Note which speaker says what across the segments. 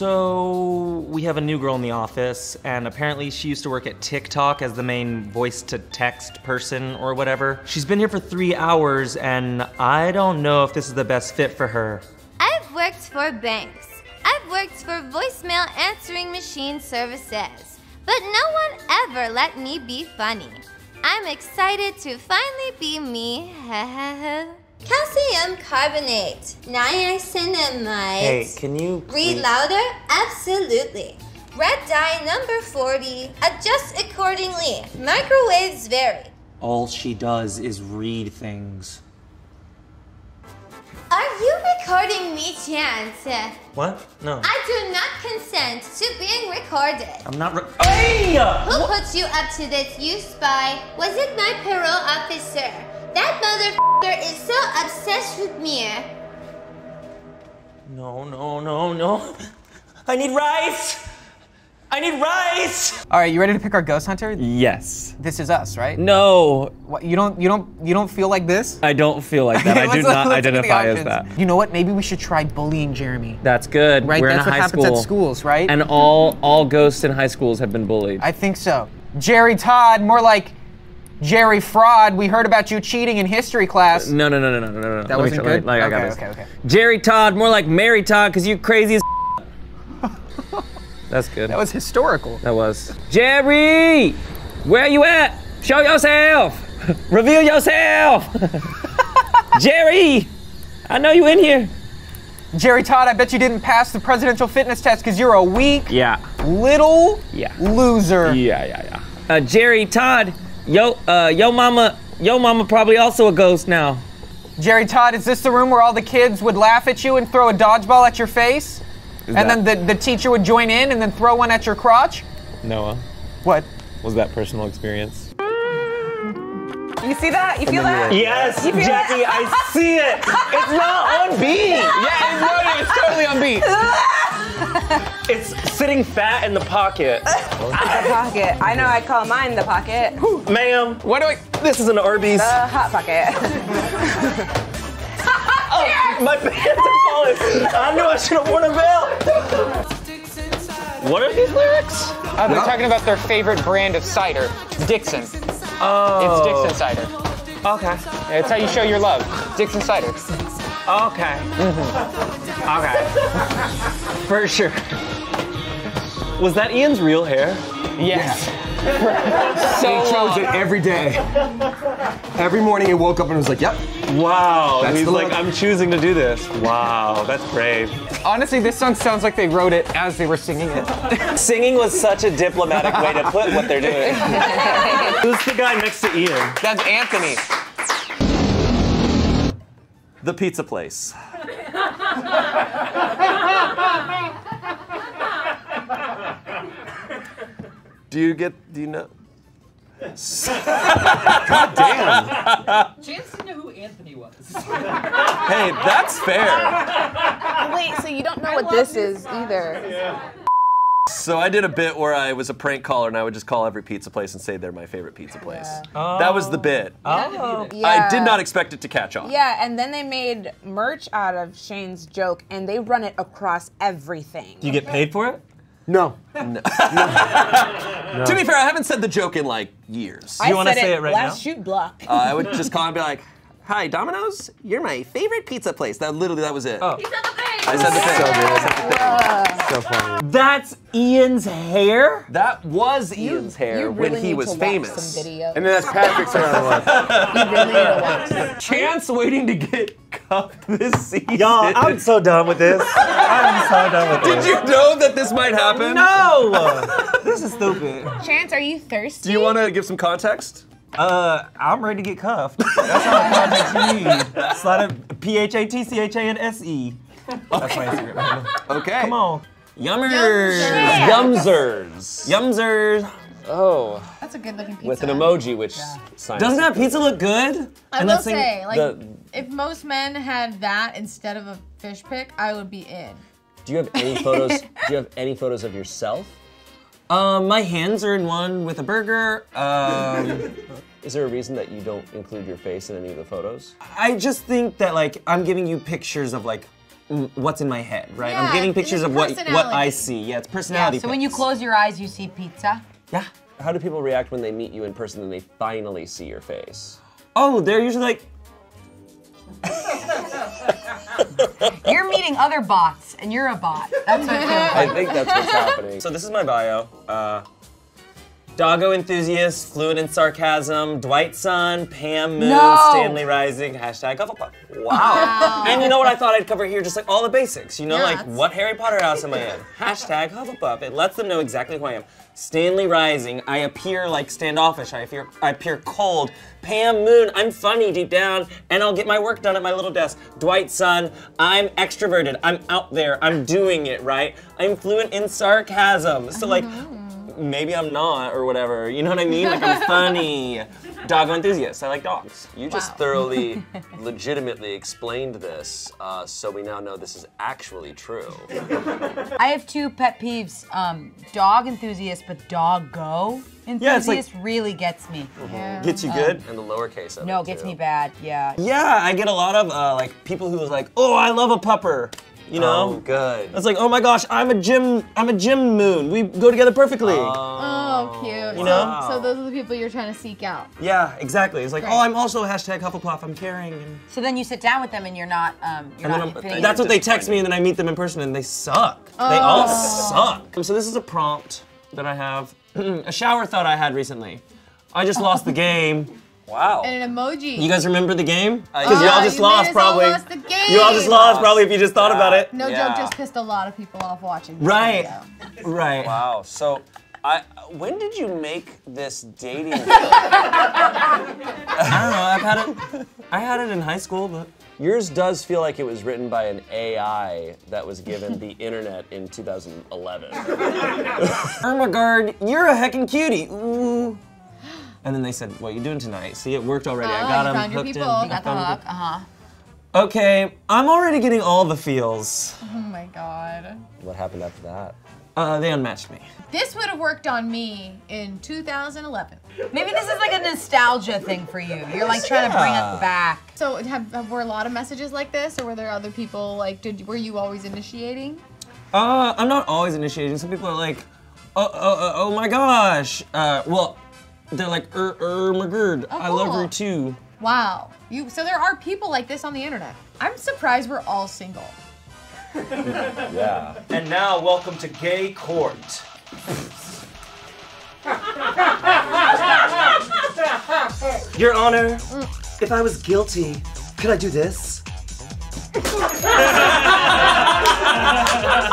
Speaker 1: So, we have a new girl in the office, and apparently she used to work at TikTok as the main voice to text person or whatever. She's been here for three hours, and I don't know if this is the best fit for her.
Speaker 2: I've worked for banks. I've worked for voicemail answering machine services. But no one ever let me be funny. I'm excited to finally be me. Calcium carbonate, niacinamide.
Speaker 1: Hey, can you
Speaker 2: Read louder? Absolutely. Red dye number 40. Adjust accordingly. Microwaves vary.
Speaker 1: All she does is read things.
Speaker 2: Are you recording me, Chanse?
Speaker 1: What? No.
Speaker 2: I do not consent to being recorded.
Speaker 1: I'm not re- Hey!
Speaker 2: Who put you up to this, you spy? Was it my parole officer? That motherfucker is so obsessed with me.
Speaker 1: No, no, no, no. I need rice! I need rice!
Speaker 3: All right, you ready to pick our ghost hunter?
Speaker 4: Yes.
Speaker 3: This is us, right?
Speaker 4: No,
Speaker 3: What, you don't you don't you don't feel like this?
Speaker 4: I don't feel like that. I do not
Speaker 3: let's look at the
Speaker 4: identify as that.
Speaker 3: You know what? Maybe we should try bullying Jeremy.
Speaker 4: That's good.
Speaker 3: Right?
Speaker 4: We're
Speaker 3: That's
Speaker 4: in
Speaker 3: what
Speaker 4: a high
Speaker 3: happens
Speaker 4: school.
Speaker 3: at schools, right?
Speaker 4: And all all ghosts in high schools have been bullied.
Speaker 3: I think so. Jerry Todd, more like Jerry Fraud. We heard about you cheating in history class.
Speaker 4: no, no, no, no, no, no, no.
Speaker 3: That
Speaker 4: Let
Speaker 3: wasn't
Speaker 4: let me-
Speaker 3: good?
Speaker 4: Like, I got
Speaker 3: Okay,
Speaker 4: this.
Speaker 3: okay, okay.
Speaker 4: Jerry Todd, more like Mary Todd, because you crazy as. That's good.
Speaker 3: That was historical.
Speaker 4: That was. Jerry, where are you at? Show yourself. Reveal yourself. Jerry, I know you in here.
Speaker 3: Jerry Todd, I bet you didn't pass the presidential fitness test because you're a weak
Speaker 4: Yeah.
Speaker 3: little
Speaker 4: Yeah.
Speaker 3: loser.
Speaker 4: Yeah, yeah, yeah. Uh, Jerry Todd, yo, uh, yo mama, yo mama probably also a ghost now.
Speaker 3: Jerry Todd, is this the room where all the kids would laugh at you and throw a dodgeball at your face? and
Speaker 4: that-
Speaker 3: then the, the teacher would join in and then throw one at your crotch?
Speaker 4: Noah,
Speaker 3: What?
Speaker 4: was that personal experience?
Speaker 5: You see that? You feel that?
Speaker 1: Yes,
Speaker 5: You feel
Speaker 1: Jackie,
Speaker 5: that?
Speaker 1: I see it! It's not on beat!
Speaker 3: Yeah, it's, not, it's, totally on beat.
Speaker 1: It's sitting fat in the pocket.
Speaker 5: The pocket. I know I call mine the pocket.
Speaker 1: Ma'am,
Speaker 3: What do I?
Speaker 1: this is an Arby's.
Speaker 5: The hot pocket.
Speaker 1: My pants are falling. I knew I should have worn a belt. What are these lyrics?
Speaker 3: Uh, they're talking about their favorite brand of cider, Dixon.
Speaker 1: Oh.
Speaker 3: It's Dixon cider.
Speaker 1: Okay.
Speaker 3: It's how you show your love. Dixon cider.
Speaker 1: Okay. Okay. For sure. Was that Ian's real hair?
Speaker 3: Yes.
Speaker 6: He
Speaker 3: so
Speaker 6: chose it every day. Every morning he woke up and was like, yep.
Speaker 1: Wow.
Speaker 6: That's
Speaker 1: He's
Speaker 6: the
Speaker 1: like,
Speaker 6: look.
Speaker 1: I'm choosing to do this. Wow, that's brave.
Speaker 3: Honestly, this song sounds like they wrote it as they were singing it.
Speaker 1: Singing was such a diplomatic way to put what they're doing. Who's the guy next to Ian?
Speaker 3: That's Anthony.
Speaker 1: The pizza place.
Speaker 6: Do you get, do you know?
Speaker 7: God damn. Chanse didn't know who Anthony was.
Speaker 6: Hey, that's fair.
Speaker 5: Wait, so you don't know what this is either.
Speaker 6: So I did a bit where I was a prank caller and I would just call every pizza place and say they're my favorite pizza place. That was the bit.
Speaker 1: Oh.
Speaker 6: I did not expect it to catch on.
Speaker 5: Yeah, and then they made merch out of Shayne's joke, and they run it across everything.
Speaker 1: Do you get paid for it?
Speaker 6: No. To be fair, I haven't said the joke in like years.
Speaker 5: I
Speaker 1: you wanna
Speaker 5: said
Speaker 1: say it right
Speaker 5: last
Speaker 1: now?
Speaker 5: shoot block.
Speaker 6: Uh, I would just call and be like, "Hi, Domino's. You're my favorite pizza place." That literally that was it.
Speaker 1: Oh.
Speaker 6: I said the thing. I said the thing.
Speaker 4: So funny.
Speaker 1: That's Ian's hair?
Speaker 6: That was Ian's hair
Speaker 5: you
Speaker 6: when he
Speaker 5: need
Speaker 6: was
Speaker 5: to watch
Speaker 6: famous.
Speaker 5: Some video.
Speaker 4: And then that's Patrick's hair
Speaker 5: you really need to watch some.
Speaker 6: Chanse waiting to get cuffed this season.
Speaker 1: Y'all, I'm so done with this. I'm so done with
Speaker 6: Did you know that this might happen?
Speaker 1: No! this is stupid.
Speaker 5: Chanse, are you thirsty?
Speaker 6: Do you want to give some context?
Speaker 1: Uh, I'm ready to get cuffed. That's all the context you need. Slide a P H A T C H A N S E. That's my Instagram. handle.
Speaker 6: Okay.
Speaker 1: Come on. Yummers.
Speaker 6: Yumzers.
Speaker 1: Yumzers.
Speaker 4: Oh.
Speaker 8: That's a good looking pizza.
Speaker 6: With an emoji, which signs.
Speaker 1: Doesn't that pizza look good?
Speaker 8: I
Speaker 1: And
Speaker 8: will say, like,
Speaker 6: the-
Speaker 8: if most men had that instead of a fish pick, I would be in.
Speaker 6: Do you have any photos? do you have any photos of yourself?
Speaker 1: Um, my hands are in one with a burger. Um,
Speaker 6: Is there a reason that you don't include your face in any of the photos?
Speaker 1: I just think that like I'm giving you pictures of like what's in my head, right?
Speaker 8: Yeah,
Speaker 1: I'm giving pictures of what what I see. Yeah, it's personality.
Speaker 9: Yeah,
Speaker 1: personality.
Speaker 9: so when you close your eyes, you see pizza.
Speaker 1: Yeah.
Speaker 6: How do people react when they meet you in person and they finally see your face?
Speaker 1: Oh, they're usually like,
Speaker 9: You're meeting other bots, and you're a bot. That's what it
Speaker 6: I think that's what's happening.
Speaker 1: So this is my bio. Uh, Doggo enthusiast, fluent in sarcasm, Dwight Sun, Pam Moon,
Speaker 9: No.
Speaker 1: Stanley Rising, hashtag Hufflepuff. Wow. and you know what I thought I'd cover here? Just like all the basics. You know,
Speaker 8: Yeah,
Speaker 1: like
Speaker 8: that's-
Speaker 1: what Harry Potter house am I in? Hashtag Hufflepuff. It lets them know exactly who I am. Stanley Rising, I appear like standoffish. I appear, I appear cold. Pam Moon, I'm funny deep down, and I'll get my work done at my little desk. Dwight Sun, I'm extroverted. I'm out there. I'm doing it right. I'm fluent in sarcasm. So like oh. Maybe I'm not or whatever. You know what I mean? Like I'm funny. Dog enthusiast. I like dogs.
Speaker 6: You just thoroughly, legitimately explained this, uh, so we now know this is actually true.
Speaker 9: I have two pet peeves: um, dog enthusiast, but dog go enthusiast
Speaker 1: Yeah, like-
Speaker 9: really gets me.
Speaker 1: Gets you good?
Speaker 6: And the lowercase of
Speaker 9: No,
Speaker 6: it,
Speaker 9: it gets
Speaker 6: too.
Speaker 9: me bad. Yeah.
Speaker 1: Yeah, I get a lot of uh, like people who was like, "Oh, I love a pupper." You know?
Speaker 6: Oh, good.
Speaker 1: It's like, "Oh my gosh, I'm a gym I'm a gym moon. We go together perfectly."
Speaker 8: Oh, cute.
Speaker 1: You know?
Speaker 8: So, so those are the people you're trying to seek out.
Speaker 1: yeah, exactly. It's like,
Speaker 8: Great.
Speaker 1: "Oh, I'm also hashtag Hufflepuff. I'm caring." And,
Speaker 9: So then you sit down with them, and you're not. Um, you're
Speaker 1: and
Speaker 9: not.
Speaker 1: then I'm, that's what they text me, and then I meet them in person, and they suck. They all suck. So this is a prompt that I have. a shower thought I had recently. I just lost the game.
Speaker 6: Wow.
Speaker 8: And an emoji.
Speaker 1: You guys remember the game? Because
Speaker 8: Oh,
Speaker 1: y'all just
Speaker 8: you
Speaker 1: lost, probably.
Speaker 8: lost the
Speaker 1: You all just lost, probably, if you just thought about it.
Speaker 8: no
Speaker 6: Yeah.
Speaker 8: joke, just pissed a lot of people off watching. This
Speaker 1: Right.
Speaker 8: Video.
Speaker 1: Right.
Speaker 6: Wow. So, I when did you make this dating?
Speaker 1: I don't know. I've had it. I had it in high school, but
Speaker 6: Yours does feel like it was written by an AI that was given the internet in 2011.
Speaker 1: Ermengarde, you're a heckin' cutie. Ooh. And then they said, "What you doing tonight?" See, it worked already. I
Speaker 8: Oh,
Speaker 1: got
Speaker 8: you
Speaker 1: him
Speaker 8: found your
Speaker 1: hooked
Speaker 8: people.
Speaker 1: in.
Speaker 8: You got
Speaker 9: the
Speaker 1: I
Speaker 9: hook. Uh huh.
Speaker 1: Okay, I'm already getting all the feels.
Speaker 8: Oh my god.
Speaker 6: what happened after that?
Speaker 1: Uh, they unmatched me.
Speaker 8: This would have worked on me in 2011.
Speaker 9: Maybe this is like a nostalgia thing for you. You're like trying to bring
Speaker 1: Yeah.
Speaker 9: it back.
Speaker 8: So have, have were a lot of messages like this, or were there other people like? Did were you always initiating?
Speaker 1: Uh, I'm not always initiating. Some people are like, "Oh, oh, oh, oh my gosh." Uh, well, they're like, "Er, er, McGird,
Speaker 8: Oh,
Speaker 1: I love her too."
Speaker 8: Wow. You so there are people like this on the internet. I'm surprised we're all single.
Speaker 6: Yeah.
Speaker 10: And now, welcome to Gay Court. Your Honor, mm. if I was guilty, could I do this?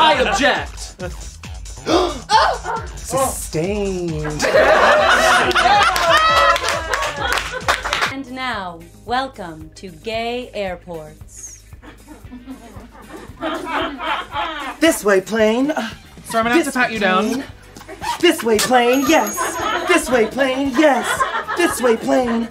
Speaker 10: I object. Oh! Sustained.
Speaker 11: And now, welcome to Gay Airports.
Speaker 10: This way, plane.
Speaker 3: So I'm gonna have to pat you down.
Speaker 10: This way, plane, yes. This way, plane, yes. This way, plane.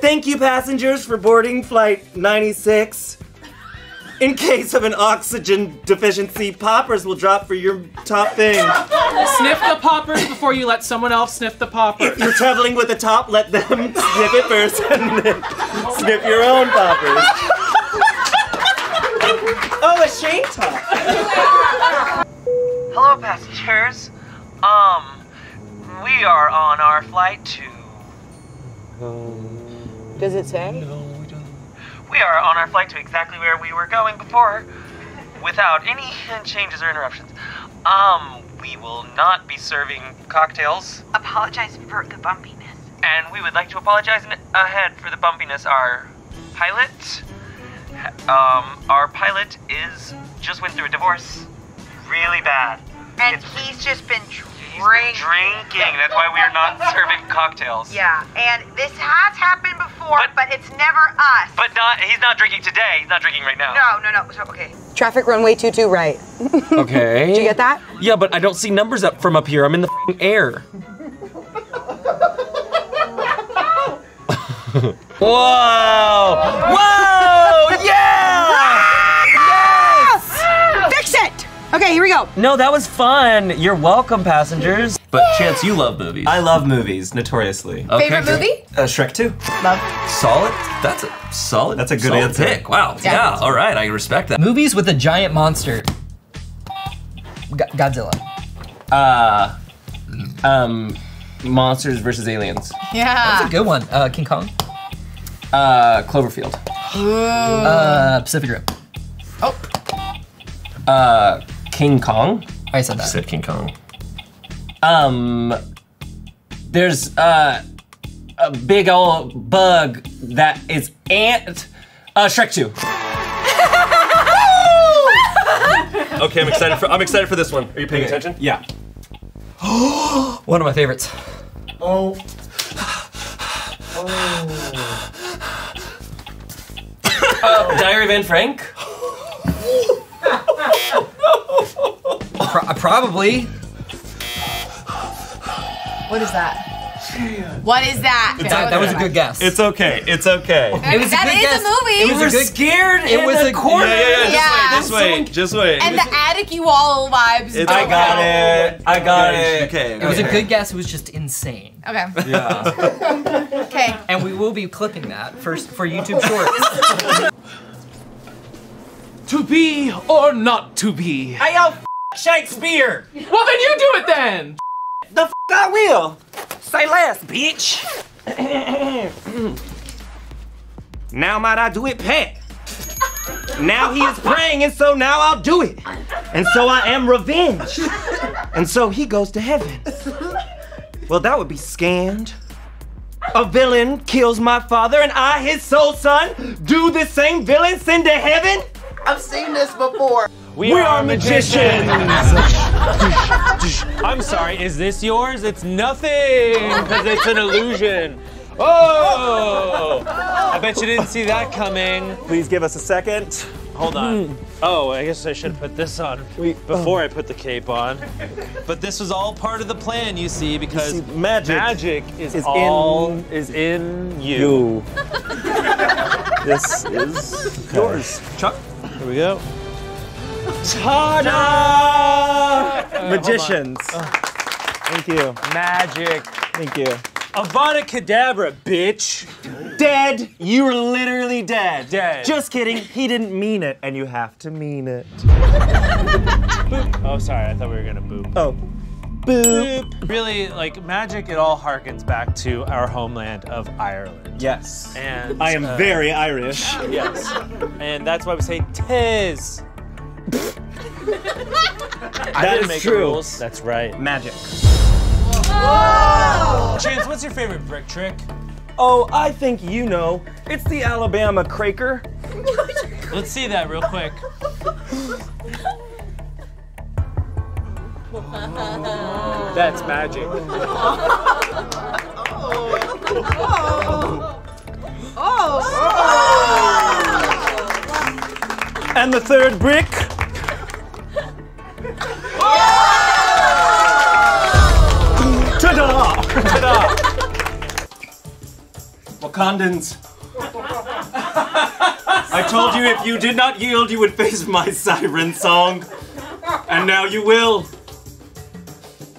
Speaker 10: Thank you, passengers, for boarding flight 96. In case of an oxygen deficiency, poppers will drop for your top thing.
Speaker 3: Sniff the poppers before you let someone else sniff the poppers.
Speaker 10: If you're traveling with a top, let them sniff it first and then sniff your own poppers. Oh, a Shayne Topp. Hello, passengers. Um, we are on our flight to.
Speaker 5: Does it say?
Speaker 10: We are on our flight to exactly where we were going before, without any changes or interruptions. Um, we will not be serving cocktails.
Speaker 12: Apologize for the bumpiness.
Speaker 10: And we would like to apologize ahead for the bumpiness. Our pilot, um, our pilot is just went through a divorce, really bad.
Speaker 12: And he's just been drinking.
Speaker 10: drinking. That's why we are not serving cocktails.
Speaker 12: Yeah, and this has happened before,
Speaker 10: But-
Speaker 12: but, it's never us.
Speaker 10: But not. He's not drinking today. He's not drinking right now.
Speaker 12: no, no, no. So okay.
Speaker 5: Traffic runway 22 right.
Speaker 1: Okay.
Speaker 5: Did you get that?
Speaker 1: Yeah, but I don't see numbers up from up here. I'm in the f***ing air. Whoa! Whoa! Yeah!
Speaker 5: Fix it! Okay, here we go.
Speaker 1: No, that was fun. You're welcome, passengers.
Speaker 6: But Chanse, you love movies.
Speaker 10: I love movies, notoriously.
Speaker 6: Okay,
Speaker 8: Favorite
Speaker 6: great.
Speaker 8: movie?
Speaker 10: Uh, Shrek 2.
Speaker 8: Love.
Speaker 6: Solid. That's a solid.
Speaker 10: That's a good
Speaker 6: solid
Speaker 10: answer.
Speaker 6: pick. Wow.
Speaker 8: Yeah.
Speaker 6: Yeah. All right. I respect that.
Speaker 7: Movies with a giant monster. Go- Godzilla.
Speaker 1: Uh, um, monsters versus aliens.
Speaker 8: Yeah.
Speaker 7: That's a good one. Uh, King Kong.
Speaker 1: Uh, Cloverfield.
Speaker 7: Uh, Pacific Rim. Oh.
Speaker 1: Uh, King Kong.
Speaker 7: I said that.
Speaker 6: Said King Kong.
Speaker 1: Um, there's uh, a big old bug that is ant. Uh, Shrek 2.
Speaker 6: Okay, I'm excited for I'm excited for this one. Are you paying attention?
Speaker 10: Yeah.
Speaker 7: One of my favorites.
Speaker 10: Oh.
Speaker 1: Uh, Diary of Anne Frank.
Speaker 7: Pro- probably.
Speaker 8: What is that? What is that?
Speaker 7: That, that was a good guess.
Speaker 10: It's okay. It's okay.
Speaker 7: It was a
Speaker 8: That
Speaker 7: good
Speaker 8: is
Speaker 7: guess.
Speaker 8: a movie.
Speaker 7: It was a good
Speaker 1: scared.
Speaker 7: It was a
Speaker 1: corner.
Speaker 6: Yeah, yeah, yeah.
Speaker 8: Yeah.
Speaker 6: Just wait. Just wait. Just wait.
Speaker 8: and the attic you all vibes.
Speaker 6: It's-
Speaker 8: don't
Speaker 10: I got
Speaker 8: count.
Speaker 10: it. I got
Speaker 6: Okay,
Speaker 10: it.
Speaker 6: Okay.
Speaker 7: It was a
Speaker 6: okay.
Speaker 7: good guess. It was just insane.
Speaker 8: Okay.
Speaker 10: Yeah.
Speaker 8: Okay.
Speaker 7: And we will be clipping that for for YouTube Shorts.
Speaker 13: To be or not to be?
Speaker 1: Hey yo, f- Shakespeare.
Speaker 13: Well, then you do it then!
Speaker 1: The f- I will. Say less, bitch. now might I do it, Pat? Now he is praying, and so now I'll do it. And so I am revenge. And so he goes to heaven. Well, that would be scanned. A villain kills my father, and I, his sole son, do the same villain send to heaven?
Speaker 3: I've seen this before.
Speaker 1: We, are, magicians.
Speaker 13: I'm sorry, is this yours? It's nothing, because it's an illusion. Oh! I bet you didn't see that coming.
Speaker 1: Please give us a second.
Speaker 13: Hold on. Oh, I guess I should have put this on before oh. I put the cape on. But this was all part of the plan, you see, because
Speaker 1: see, magic
Speaker 13: magic is,
Speaker 1: is
Speaker 13: all
Speaker 1: in
Speaker 13: is in you.
Speaker 1: this is yours. Chuck.
Speaker 13: Here we go.
Speaker 1: Ta-da! Magicians. Oh.
Speaker 13: Thank you. Magic.
Speaker 1: Thank you.
Speaker 13: Avada Kedavra, bitch.
Speaker 1: Dead. You're literally dead.
Speaker 13: Dead.
Speaker 1: Just kidding. He didn't mean it, and you have to mean it.
Speaker 13: Oh, sorry. I thought we were gonna boop.
Speaker 1: Oh. Boop.
Speaker 13: Really, like magic, it all harkens back to our homeland of Ireland.
Speaker 1: Yes.
Speaker 13: And
Speaker 1: I am
Speaker 13: uh,
Speaker 1: very Irish.
Speaker 13: Yes. And that's why we say tis. I
Speaker 1: That
Speaker 13: didn't
Speaker 1: is
Speaker 13: make
Speaker 1: true.
Speaker 13: Rules. That's right.
Speaker 1: Magic.
Speaker 13: Chanse, what's your favorite brick trick?
Speaker 1: Oh, I think you know. It's the Alabama Craker.
Speaker 13: Let's see that real quick. That's magic. Oh. Oh. Oh.
Speaker 1: And the third brick. Ta-da! Ta-da! Wakandans. I told you if you did not yield, you would face my siren song. And now you will.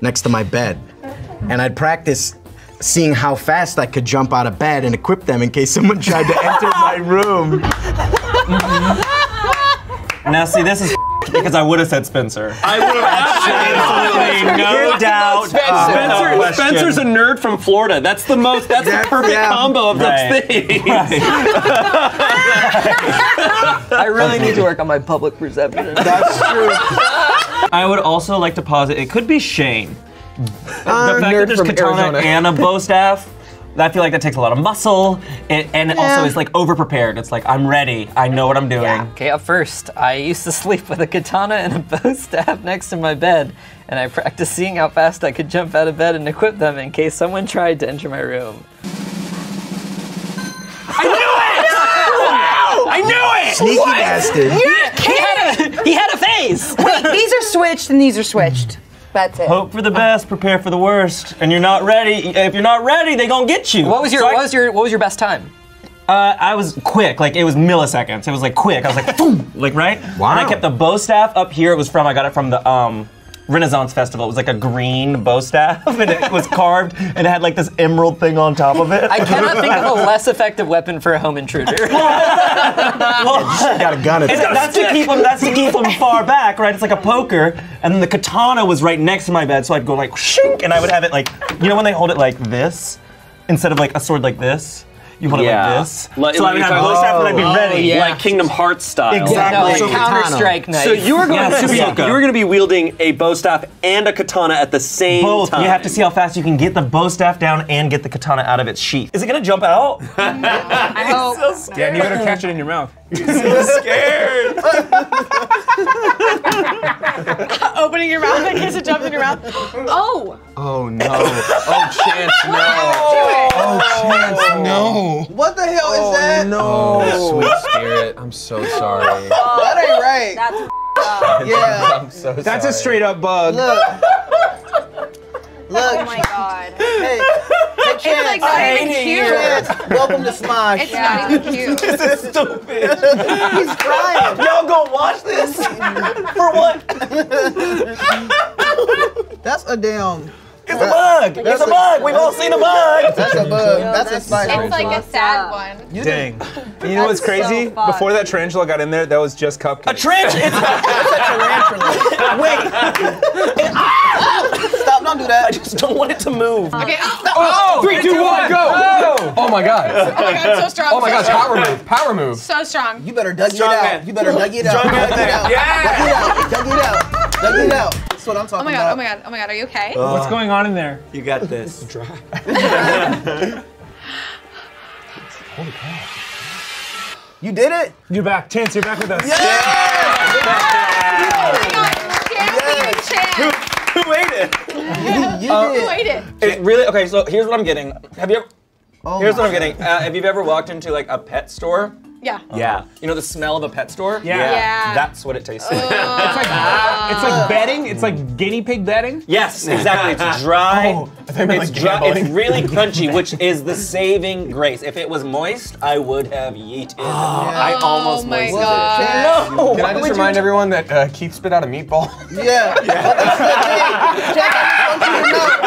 Speaker 14: next to my bed, and I'd practice seeing how fast I could jump out of bed and equip them in case someone tried to enter my room.
Speaker 1: Now, see, this is because I would have said Spencer.
Speaker 6: I would have
Speaker 1: Absolutely no doubt.
Speaker 6: Spencer,
Speaker 1: uh, no.
Speaker 6: Spencer's a nerd from Florida. That's the most. That's the perfect
Speaker 14: yeah.
Speaker 6: combo of
Speaker 1: Right.
Speaker 6: those things.
Speaker 7: I really need to work on my public perception.
Speaker 14: That's true.
Speaker 1: I would also like to posit it could be Shayne.
Speaker 14: Uh,
Speaker 1: the fact that there's
Speaker 7: from
Speaker 1: katana
Speaker 7: Arizona.
Speaker 1: and a bow staff I feel like that takes a lot of muscle, it, and it also is like overprepared. It's like I'm ready. I know what I'm doing.
Speaker 7: Okay, up first, I used to sleep with a katana and a bow staff next to my bed, and I practiced seeing how fast I could jump out of bed and equip them in case someone tried to enter my room.
Speaker 1: I knew it! Wow! I knew it!
Speaker 14: Sneaky bastard.
Speaker 7: He had a, he had a face!
Speaker 9: Wait, these are switched and these are switched. That's it.
Speaker 1: Hope for the best, prepare for the worst, and you're not ready. If you're not ready, they gonna get you.
Speaker 7: What was your
Speaker 1: So I-
Speaker 7: what was your what was your best time?
Speaker 1: Uh, I was quick, like it was milliseconds. It was like quick. I was like, boom, like right.
Speaker 14: Wow.
Speaker 1: And I kept the bow staff up here. It was from I got it from the um, Renaissance Festival. It was like a green bow staff, and it was carved, and it had like this emerald thing on top of it.
Speaker 7: I cannot think of a less effective weapon for a home intruder.
Speaker 14: got a gun at
Speaker 1: And
Speaker 14: that.
Speaker 1: that's to keep them. That's to keep them far back, right? It's like a poker, and then the katana was right next to my bed, so I'd go like shink, and I would have it like, you know, when they hold it like this, instead of like a sword like this, you hold it like this.
Speaker 6: Like-
Speaker 1: so I would
Speaker 6: like
Speaker 1: have
Speaker 6: you're
Speaker 1: bow staff, and I'd be
Speaker 7: Oh,
Speaker 1: ready.
Speaker 7: yeah.
Speaker 6: Like Kingdom Hearts style.
Speaker 1: Exactly.
Speaker 7: no,
Speaker 1: So
Speaker 7: Counter Strike knife.
Speaker 6: So you were going
Speaker 1: Yeah,
Speaker 6: to be
Speaker 1: Suzuka.
Speaker 6: you were going to be wielding a bow staff and a katana at the same
Speaker 1: Both.
Speaker 6: time.
Speaker 1: You have to see how fast you can get the bow staff down and get the katana out of its sheath. Is it gonna jump out?
Speaker 5: I hope.
Speaker 3: Yeah, and you better catch it in your mouth.
Speaker 6: Scared.
Speaker 5: Opening your mouth in case it jumps in your mouth. Oh!
Speaker 14: Oh no. Oh Chanse no. Oh Chanse no.
Speaker 15: What the hell is oh, that?
Speaker 16: Oh, no! sweet spirit. I'm so sorry.
Speaker 15: That ain't right.
Speaker 9: That's
Speaker 15: Yeah.
Speaker 16: I'm so
Speaker 3: That's a straight up bug.
Speaker 15: Look. Oh Look.
Speaker 2: Oh my god.
Speaker 15: Hey, hey, Chanse.
Speaker 2: like not even cute.
Speaker 15: Chanse, welcome to Smosh.
Speaker 2: It's not even cute.
Speaker 1: this is stupid.
Speaker 15: He's crying.
Speaker 1: Y'all go watch this. For what?
Speaker 15: That's a damn.
Speaker 1: It's a bug. It's a bug. We've all seen a bug.
Speaker 15: That's a bug. That's a spider.
Speaker 2: It's like a sad one.
Speaker 3: Dang. You know what's
Speaker 9: That's so
Speaker 3: crazy? Before that tarantula got in there, that was just cupcake.
Speaker 1: A trench. It's Wait. Ah!
Speaker 15: Stop! Don't do that.
Speaker 1: I just don't want it to move.
Speaker 5: Okay.
Speaker 3: Oh, oh, oh,
Speaker 16: Three, two, one, go! Oh my god.
Speaker 5: Oh my god, so strong.
Speaker 16: Oh my
Speaker 5: so
Speaker 16: gosh, power move, power move.
Speaker 5: So strong.
Speaker 15: You better dug it out. You better dug it out.
Speaker 1: Strong man
Speaker 15: Dug it out.
Speaker 3: Yeah.
Speaker 15: Dug it out. Dug it out. That's what I'm talking about.
Speaker 5: Oh my god, oh my god, oh my god, are you okay?
Speaker 3: Uh, What's going on in there?
Speaker 1: You got this. Dry. Holy cow.
Speaker 15: You did it.
Speaker 3: You're back. Chanse, you're back with us.
Speaker 15: Yes.
Speaker 1: Uh,
Speaker 15: did.
Speaker 5: It?
Speaker 1: It really okay. So here's what I'm getting. Have you ever?
Speaker 15: Oh
Speaker 1: here's
Speaker 15: my
Speaker 1: what I'm getting. Uh, have you ever walked into like a pet store?
Speaker 5: Yeah.
Speaker 1: Yeah. You know the smell of a pet store?
Speaker 3: Yeah.
Speaker 5: Yeah.
Speaker 1: That's what it tastes like.
Speaker 3: It's like it's like bedding. It's like guinea pig bedding.
Speaker 1: Yes, exactly. It's dry.
Speaker 3: Oh, I thought you meant
Speaker 1: it's
Speaker 3: like
Speaker 1: dry. It's really crunchy, which is the saving grace. If it was moist, I would have yeeted. It. I almost
Speaker 5: Oh my
Speaker 1: moisted
Speaker 5: God.
Speaker 1: it. No.
Speaker 16: Can I just remind everyone that uh, Keith spit out a meatball?
Speaker 15: Yeah. But